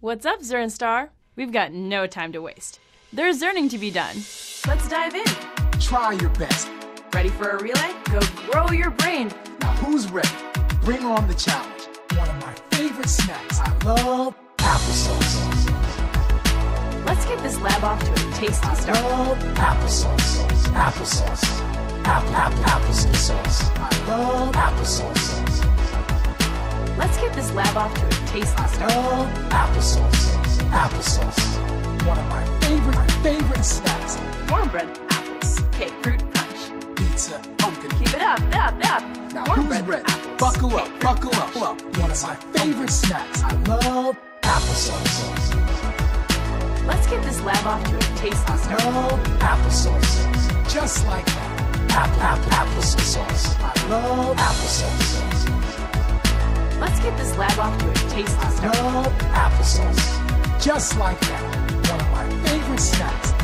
What's up, Zearnstar? We've got no time to waste. There's Zearning to be done. Let's dive in. Try your best. Ready for a relay? Go grow your brain. Now who's ready? Bring on the challenge. One of my favorite snacks. I love applesauce. Let's get this lab off to a tasty I start. love applesauce. Applesauce. Apple, apple, applesauce. I love applesauce. This lab off to a tasty I start. love oh, applesauce. Applesauce. One of my favorite, favorite snacks. Cornbread, apples, cake, fruit punch. Pizza, pumpkin. Keep it up, up, up. Now Cornbread, ready? apples, Buckle up, fruit buckle punch. up. One of my favorite snacks. I love applesauce. Let's get this lab off to a tasty I start. love applesauce. Just like that. Apple, apple, applesauce. I love applesauce. Let's get this lab off to a applesauce. Just like that. One of my favorite snacks.